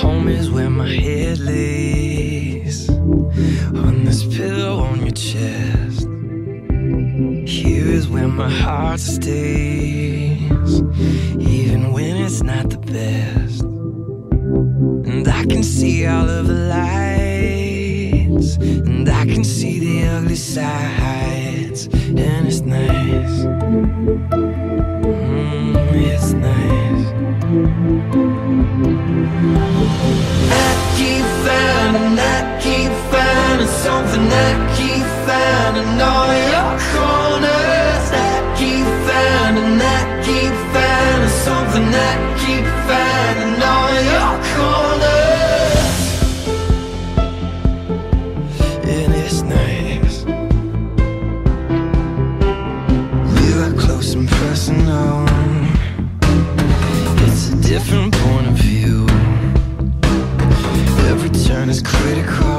home is where my head lays on this pillow on your chest. Here is where my heart stays, even when it's not the best. And I can see all of the lights, and I can see the ugly sides, and it's nice. all your corners. That keep finding, that keep finding Something that keep finding all your corners. It's We close and personal. It's a different point of view. Every turn is critical.